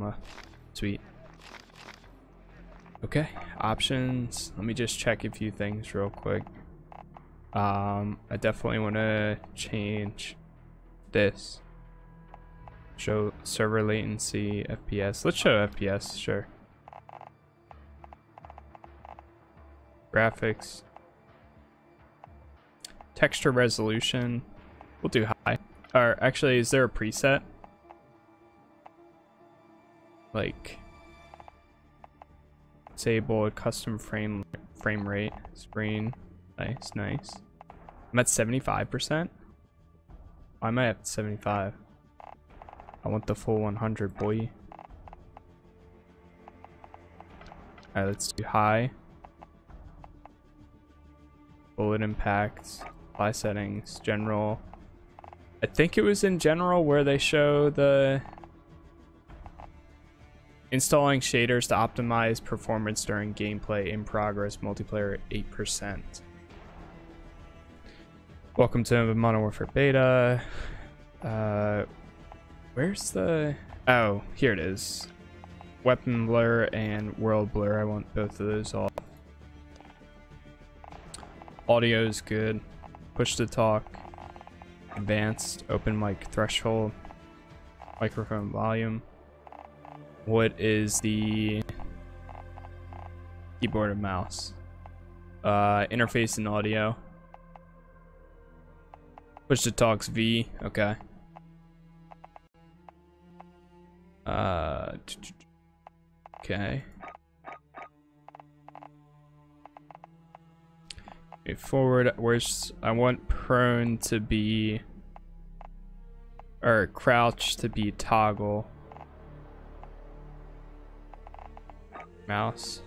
camera. Sweet. Okay, options. Let me just check a few things real quick. Um, I definitely want to change this. Show server latency, FPS. Let's show FPS, sure. Graphics. Texture resolution. We'll do high. Or actually, is there a preset? Like disable custom frame frame rate screen. Nice, nice. I'm at 75%. Why am I at 75? I want the full 100, boy. Alright, let's do high. Bullet impacts, apply settings, general. I think it was in general where they show the installing shaders to optimize performance during gameplay in progress multiplayer 8%. Welcome to the Modern Warfare Beta. Uh, where's the... Oh, here it is. Weapon blur and world blur. I want both of those off. Audio is good. Push to talk. Advanced. Open mic threshold. Microphone volume. What is the keyboard and mouse? Uh, interface and audio. Push to talks V. Okay. Uh, okay. Okay, forward. Where's I want prone to be, or crouch to be toggle. Mouse.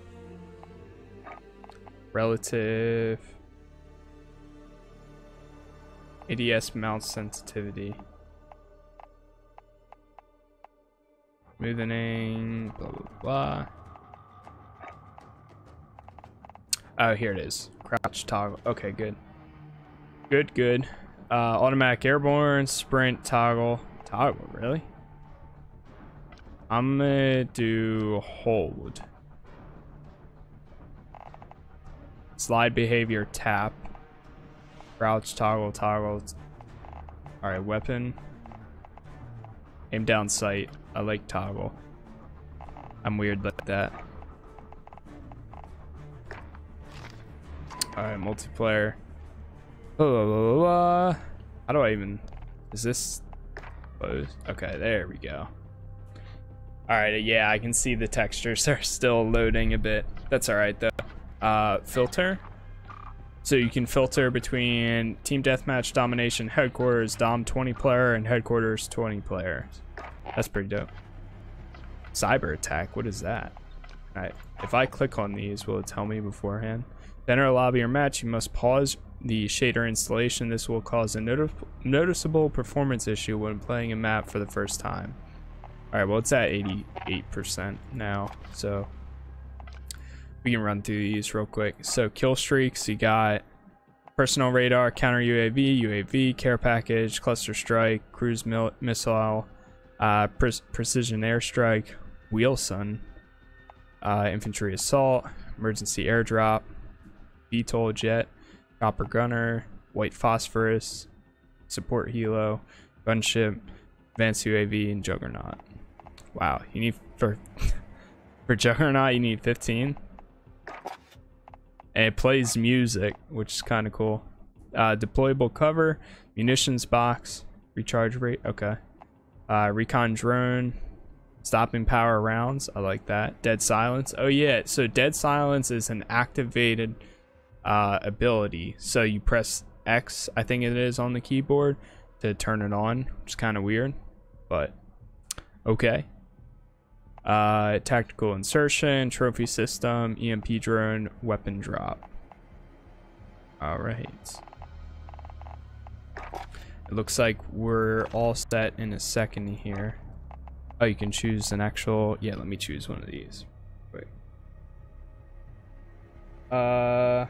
Relative. ADS mouse sensitivity. Smoothing, blah, blah, blah. Oh, here it is. Crouch toggle. Okay, good. Good, good. Uh, automatic airborne, sprint, toggle. Toggle, really? I'm gonna do hold. Slide behavior, tap. Crouch, toggle, toggle. Alright, weapon. Aim down sight. I like toggle. I'm weird like that. Alright, multiplayer. Oh, how do I even... Is this... Okay, there we go. Alright, yeah, I can see the textures are still loading a bit. That's alright, though. Uh, filter. So you can filter between Team Deathmatch, Domination, Headquarters, Dom 20 player, and Headquarters 20 player. That's pretty dope. Cyber attack, what is that? Alright, if I click on these, will it tell me beforehand? Enter a lobby or match, you must pause the shader installation. This will cause a noti noticeable performance issue when playing a map for the first time. Alright, well it's at 88% now, so we can run through these real quick. So kill streaks, you got personal radar, counter UAV, UAV, care package, cluster strike, cruise missile, uh, pre precision airstrike, Wheelson, uh, infantry assault, emergency airdrop, VTOL jet, chopper gunner, white phosphorus, support helo, gunship, advanced UAV, and juggernaut. Wow, you need for for juggernaut you need 15. And it plays music, which is kind of cool. Uh, deployable cover, munitions box, recharge rate. Okay. Uh, recon drone, stopping power rounds. I like that. Dead silence. Oh yeah. So dead silence is an activated uh, ability. So you press X, I think it is on the keyboard to turn it on, which is kind of weird, but okay. Uh, tactical insertion, trophy system, EMP drone, weapon drop. All right. It looks like we're all set in a second here. Oh, you can choose an actual, yeah, let me choose one of these. Wait. Uh...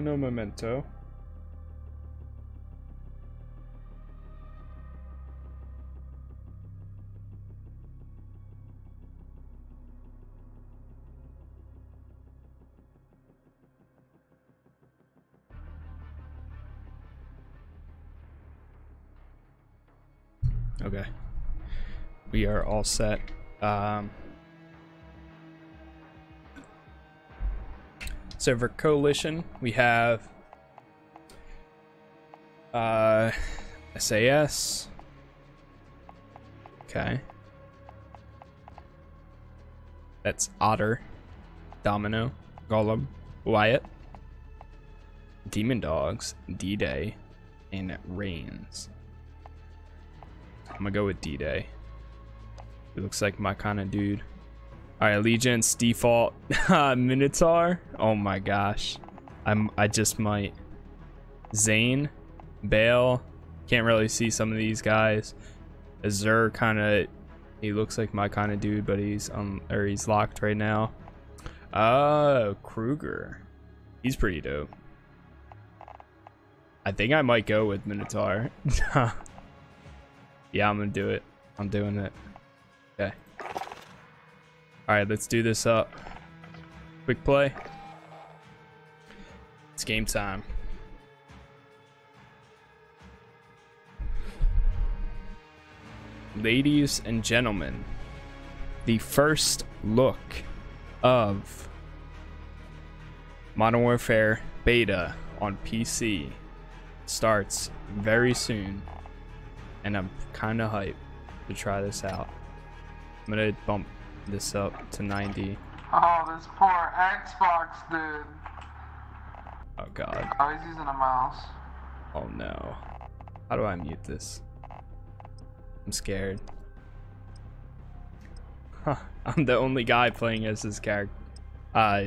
Uno memento. Okay. We are all set. Um, so for coalition, we have uh, SAS. Okay. That's Otter, Domino, Golem, Wyatt, Demon Dogs, D-Day, and Raines. I'm gonna go with D-Day. It looks like my kind of dude. Alright, Allegiance, default, Minotaur. Oh my gosh. I'm I just might. Zane, Bale. Can't really see some of these guys. Azur kinda he looks like my kind of dude, but he's um or he's locked right now. Oh, Kruger. He's pretty dope. I think I might go with Minotaur. Yeah, I'm gonna do it. I'm doing it. Okay. Alright, let's do this up. Quick play. It's game time. Ladies and gentlemen, the first look of Modern Warfare Beta on PC starts very soon and I'm kind of hyped to try this out. I'm gonna bump this up to 90. Oh, this poor Xbox dude. Oh god. Oh, he's using a mouse. Oh no. How do I mute this? I'm scared. Huh, I'm the only guy playing as this character. Uh,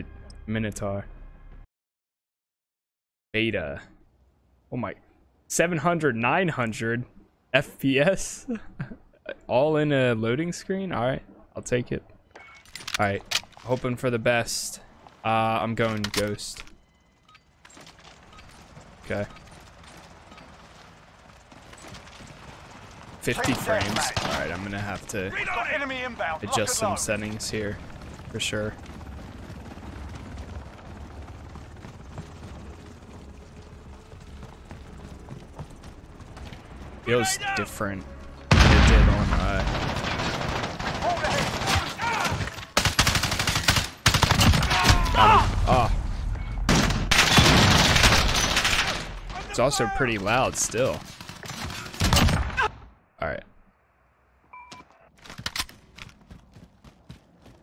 Minotaur. Beta. Oh my. 700, 900. FPS? All in a loading screen? Alright, I'll take it. Alright, hoping for the best. Uh, I'm going Ghost. Okay. 50 frames. Alright, I'm gonna have to adjust some settings here, for sure. feels different than it did on uh Oh. It's also pretty loud still. Alright.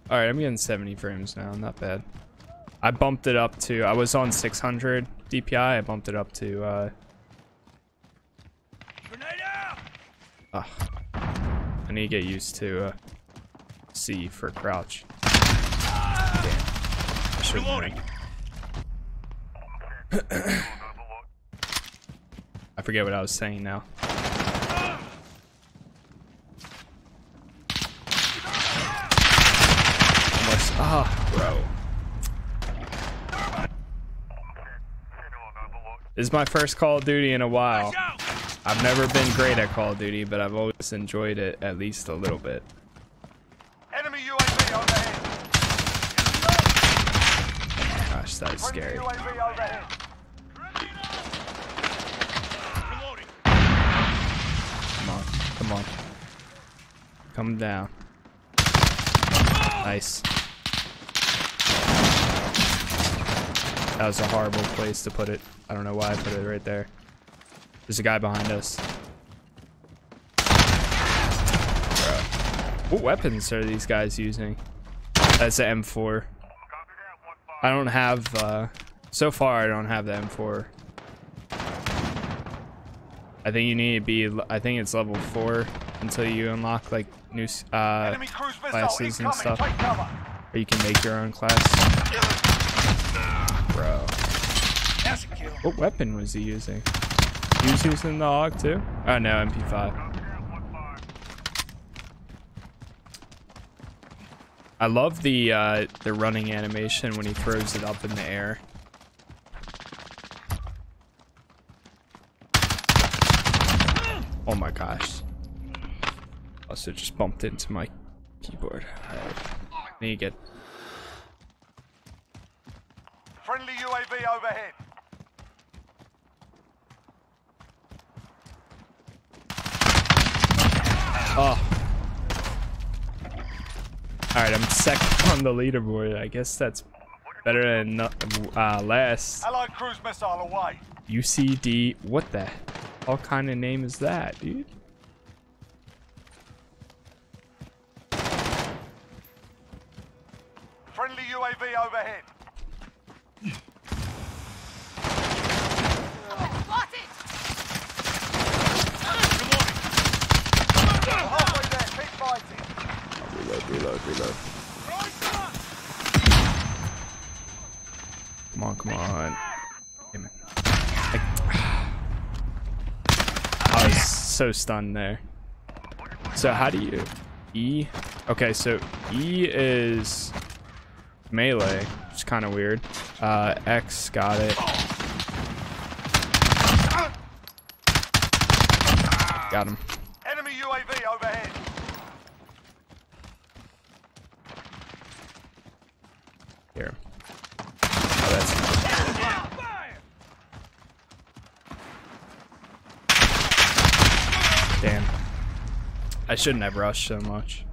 Alright, I'm getting 70 frames now, not bad. I bumped it up to, I was on 600 DPI, I bumped it up to uh, Ugh. I need to get used to uh, C for crouch. Damn. I should I forget what I was saying now. Almost. Ah, bro. This is my first Call of Duty in a while. I've never been great at Call of Duty, but I've always enjoyed it at least a little bit. Enemy UAV overhead. Gosh, that is scary. Come on, come down. Nice. That was a horrible place to put it. I don't know why I put it right there. There's a guy behind us. What weapons are these guys using? That's the M4. I don't have, uh, so far I don't have the M4. I think you need to be, I think it's level 4 until you unlock like new uh, classes and stuff. Or you can make your own class. Bro. What weapon was he using? He was using the AUG too? Oh no, MP5. I love the uh, the running animation when he throws it up in the air. Oh my gosh. Also just bumped into my keyboard. Alright. Need to get Friendly UAV overhead. Oh. Alright, I'm second on the leaderboard. I guess that's better than uh, last. Allied cruise missile away. UCD. What the? All kind of name is that, dude? Friendly UAV overhead. Halfway there. Reload, reload, reload. Come on, come on. Damn it. I, I was so stunned there. So how do you E? Okay, so E is melee, which is kind of weird. Uh, X got it. Got him. Enemy UAV overhead. Here. Oh, that's Damn. I shouldn't have rushed so much.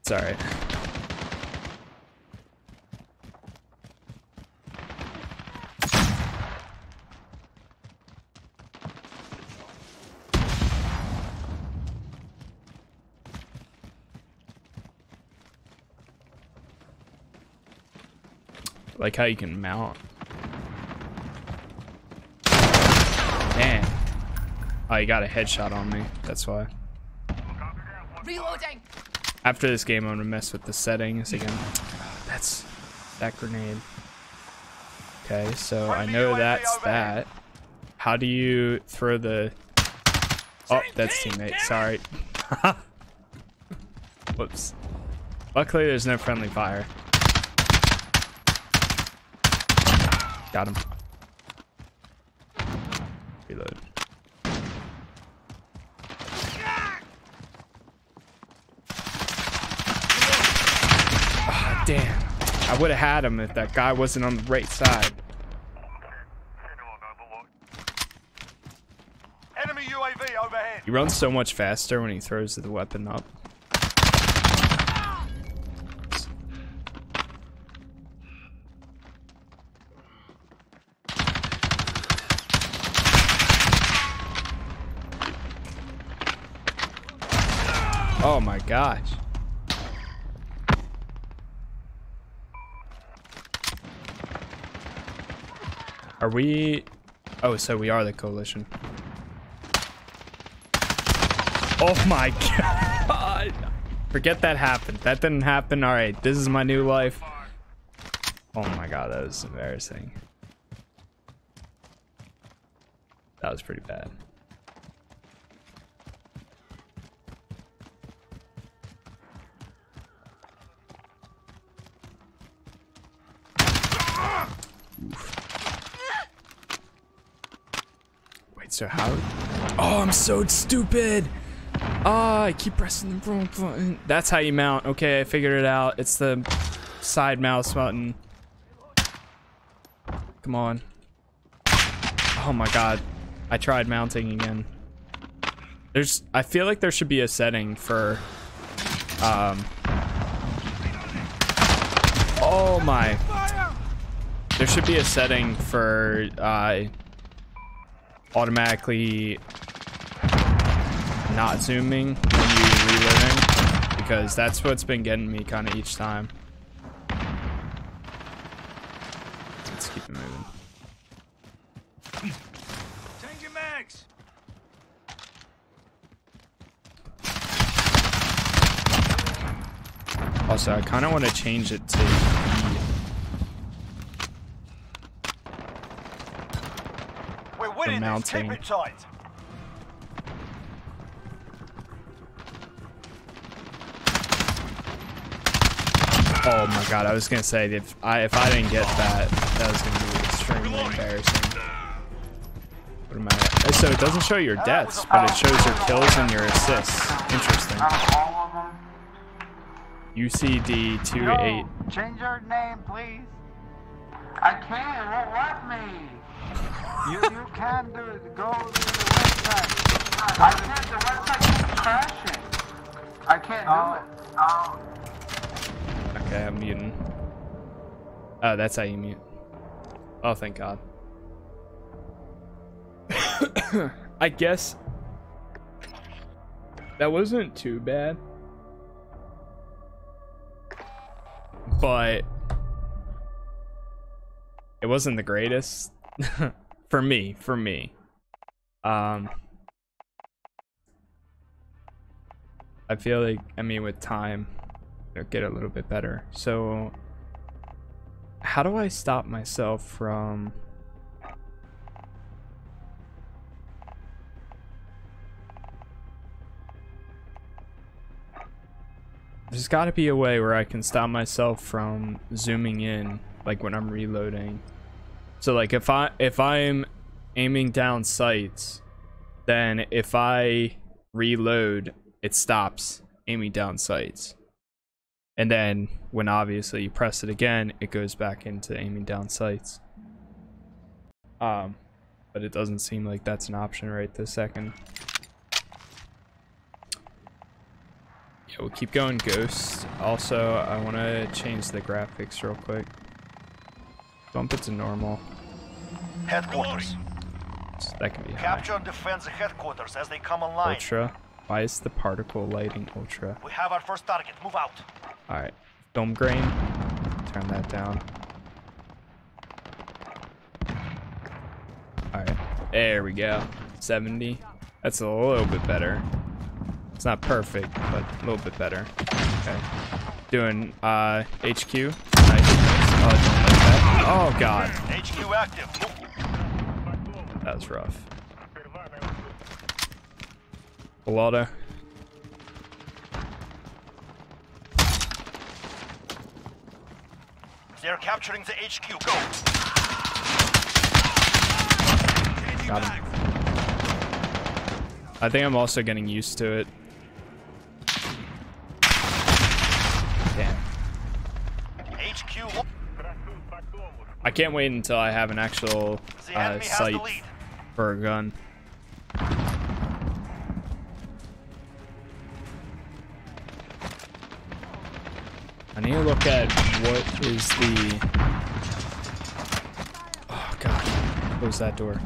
It's alright. Like how you can mount. Damn. Oh, you got a headshot on me. That's why. Reloading. After this game, I'm gonna mess with the settings again. That's that grenade. Okay, so I know that's that. How do you throw the? Oh, that's teammate. Sorry. Whoops. Luckily, there's no friendly fire. Got him. Reload. Ah, damn. I would have had him if that guy wasn't on the right side. Enemy UAV overhead. He runs so much faster when he throws the weapon up. Oh my gosh. Are we... Oh, so we are the coalition. Oh my god. Forget that happened. That didn't happen. All right, this is my new life. Oh my god, that was embarrassing. That was pretty bad. Wait, so how? Oh, I'm so stupid. Oh, I keep pressing the wrong button. That's how you mount. Okay, I figured it out. It's the side mouse button. Come on. Oh my god. I tried mounting again. There's I feel like there should be a setting for um Oh my. There should be a setting for uh automatically not zooming when you reloading because that's what's been getting me kind of each time. Let's keep it moving. Changing mags. Also, I kind of want to change it to E. We're mounting. Keep it tight. Oh my god, I was gonna say if I if I didn't get that, that was gonna be extremely embarrassing. What am I? So it doesn't show your deaths, but it shows your kills and your assists. Interesting. Out of all of them. UCD two eight. Change your name, please. I can't. It won't let me. You you can do it. Go to the website. I can't. The website keeps crashing. I can't Oh. do it. Oh. Okay, I'm muting. Oh, that's how you mute. Oh, thank God. I guess that wasn't too bad. But it wasn't the greatest for me, for me. Um I feel like I mean with time it'll get a little bit better. So how do I stop myself from There's got to be a way where I can stop myself from zooming in like when I'm reloading. So like if I if I'm aiming down sights, then if I reload, it stops aiming down sights. And then when obviously you press it again, it goes back into aiming down sights. Um, but it doesn't seem like that's an option right this second. Yeah, we'll keep going ghosts. Also, I want to change the graphics real quick. Bump it to normal. Headquarters. So that can be high. Capture and defend the headquarters as they come online. Ultra. Why is the particle lighting ultra? We have our first target. Move out. Alright. Dome grain. Turn that down. Alright. There we go. 70. That's a little bit better. It's not perfect, but a little bit better. Okay. Doing uh HQ. Nice. Oh, like that. Oh god. HQ active. Move. That was rough. Belada. They're capturing the HQ. Go. Got him. I think I'm also getting used to it. Damn. HQ. I can't wait until I have an actual uh, enemy for a gun. I need to look at what is the. Oh god, close that door.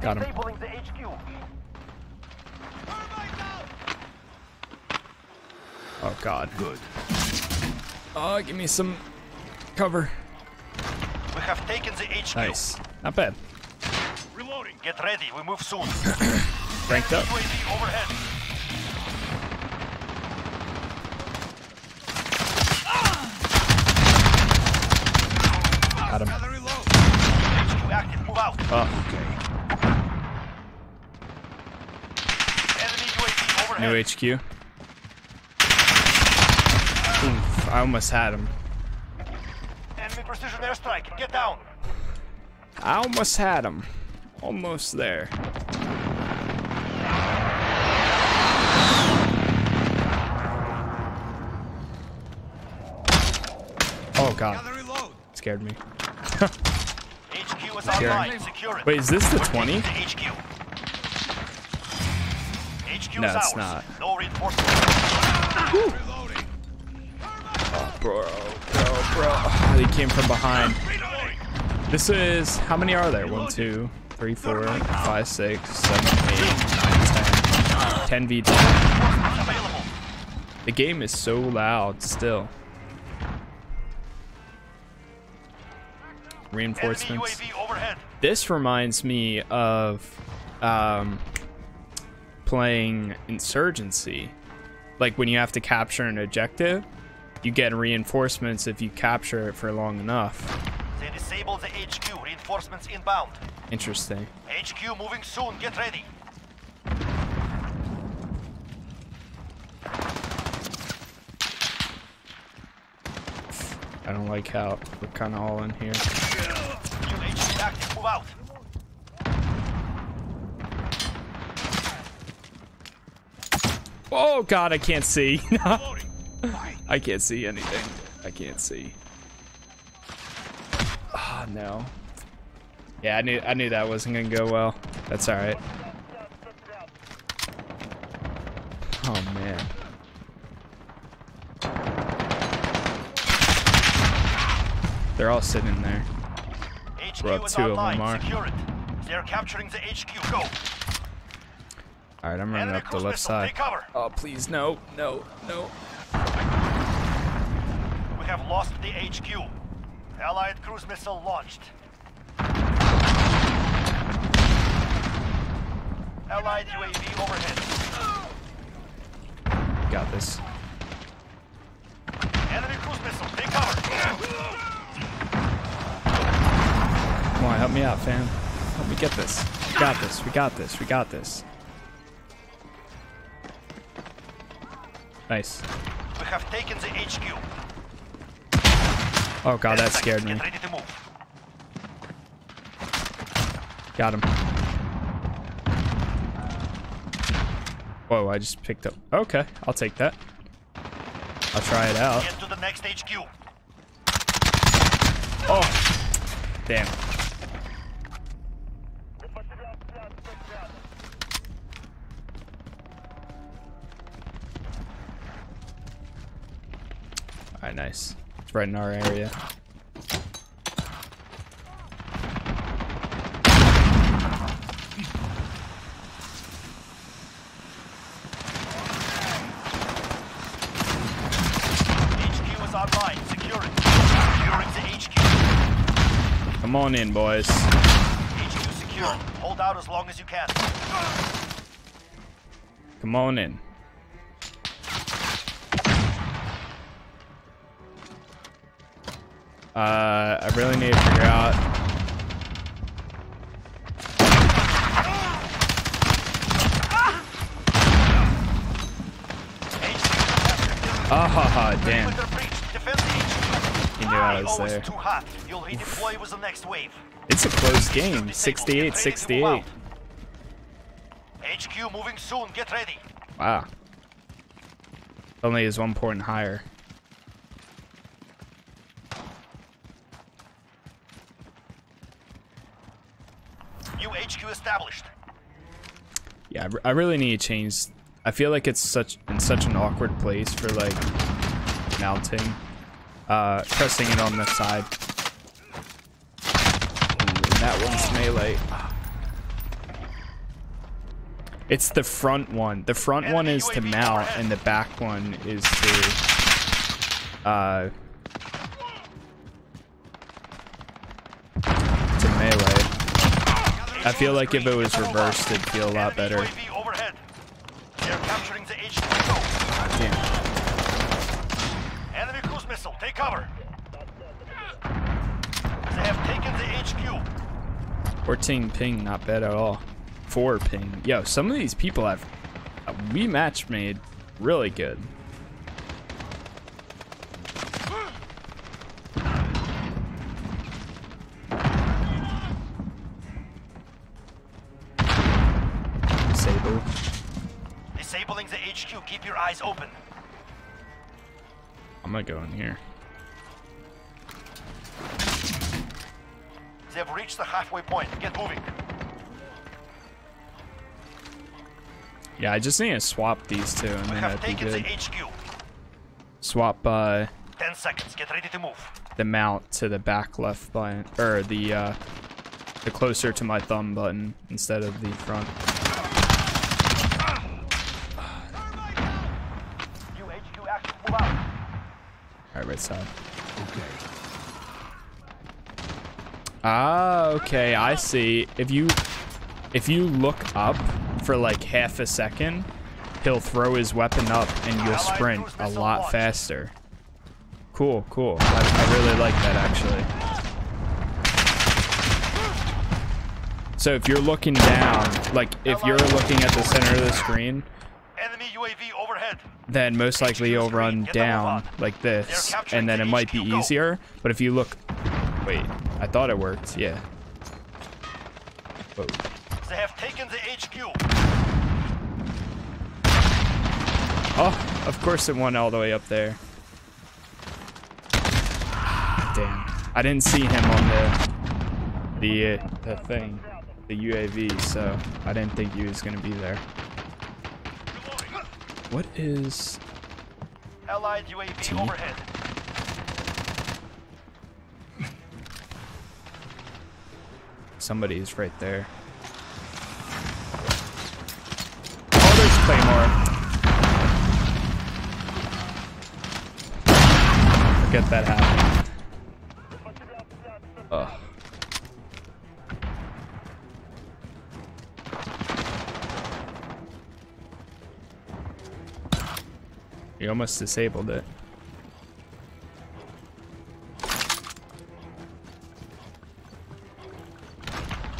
Got him. Oh god. Good. Oh, give me some cover. We have taken the HQ. Nice. Not bad. Reloading. Get ready. We move soon. Ranked up. UAV overhead. Got him. HQ active. Move out. Oh, Enemy UAV overhead. new HQ. I almost had him. Enemy precision airstrike. Get down. I almost had him. Almost there. Oh god, scared me. HQ is online. Secure it. Wait, is this the 20? HQ. HQ No, is it's not. No reinforcements. Bro, bro, bro. Oh, they came from behind. This is how many are there? One, two, three, four, five, six, seven, eight, nine, ten. Ten v ten. The game is so loud still. Reinforcements. This reminds me of um, playing Insurgency. Like when you have to capture an objective, you get reinforcements if you capture it for long enough. They disabled the HQ. Reinforcements inbound. Interesting. HQ moving soon. Get ready. I don't like how we're kind of all in here. Move out. Oh god, I can't see. I can't see anything. I can't see. Ah, no. Yeah, I knew I knew that wasn't gonna go well. That's all right. Oh man. They're all sitting there. HQ We're up two of them online. are. They're capturing the HQ. Go. All right, I'm running Enemy up the left missile. side. Oh please, no, no, no. We have lost the HQ. Allied cruise missile launched. Allied UAV overhead. Got this. Enemy cruise missile. Take cover. Come on, help me out, fam. Help me get this. We got this. We got this. We got this. Nice. We have taken the HQ. Oh god, that scared me. Get ready to move. Got him. Whoa, I just picked up. Okay, I'll take that. I'll try it out. Get to the next HQ. Oh, damn. Right in our area. HQ is online. Secure it. Securing HQ. Come on in, boys. HQ secure. Hold out as long as you can. Come on in. Uh, I really need to figure out. Ah, damn. Defend the HQ. He knew I was it's there. too hot. You'll redeploy with the next wave. It's a close game. 68 Get ready to move 68. HQ moving soon. Get ready. Wow. Only is one point higher. New HQ established. Yeah, I really need to change. I feel like it's such in such an awkward place for like mounting. Uh, pressing it on the side. Ooh, and that one's melee. It's the front one. The front one Enemy is to UAV mount, overhead. and the back one is to uh to melee. I feel like if it was reversed, it'd feel a lot better. UAV overhead. They're capturing. Damn. Enemy cruise missile. Take cover. They have taken the HQ. 14 ping, not bad at all. 4 ping. Yo, some of these people have. Uh, we match made really good. Gonna go in here. They have reached the halfway point. Get moving. Yeah, I just need to swap these two and We then that'd be good. HQ. Swap uh, Ten seconds. Get ready to move. the mount to the back left button, or the uh, the closer to my thumb button instead of the front. New HQ active. Move out. All right, side. Ah, okay, I see. If you if you look up for like half a second, he'll throw his weapon up and you'll sprint a lot faster. Cool, cool. I, I really like that actually. So if you're looking down, like if you're looking at the center of the screen, Enemy UAV overhead. Then most likely you'll run Get the move down like this, and then it might be easier. But if you look, wait, I thought it worked. Yeah. Whoa. They have taken the HQ. Oh, of course it went all the way up there. Damn, I didn't see him on the the uh, the thing, the UAV, so I didn't think he was gonna be there. What is? Allied UAV T. overhead. Somebody's right there. Oh, there's Claymore. Forget that happened. Almost disabled it.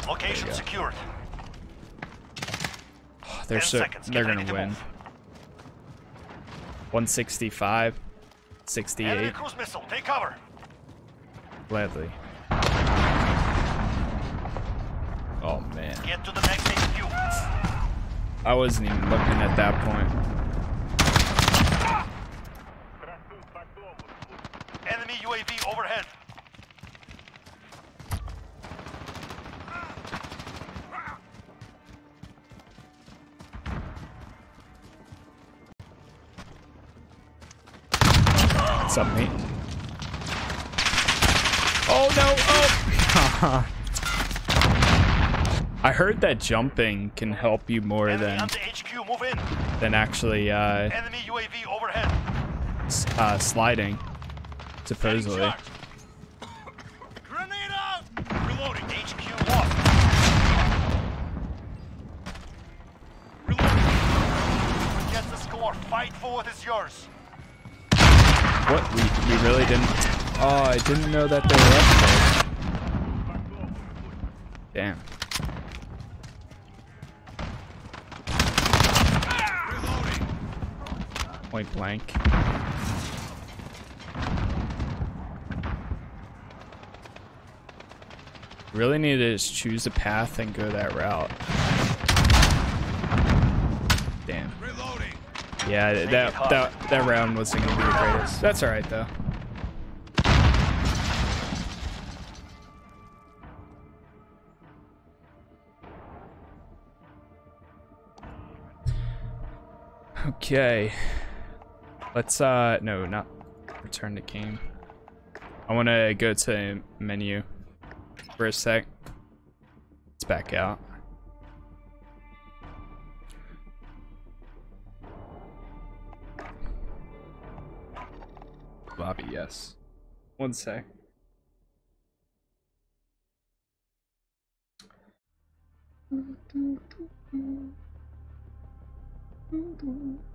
Location secured. Oh, they're so seconds. They're gonna to win. move. 165, Enemy 68, cruise missile. Take cover. gladly. Oh man, Get to the next HQ. I wasn't even looking at that point. Heard that jumping can help you more Enemy than HQ. Than actually uh, Enemy UAV overhead. uh, sliding. Supposedly. Charge. Grenade out. Reloading. HQ lost. Reloading. Get the score. Fight for what is yours. What? We we really didn't. Oh, I didn't know that they were up there. Damn. Point blank. Really need to just choose a path and go that route. Damn. Reloading. Yeah, that that that round wasn't gonna be the greatest. That's all right though. Okay. Let's uh no, not return to game. I want to go to menu for a sec. Let's back out. Bobby, yes. One sec.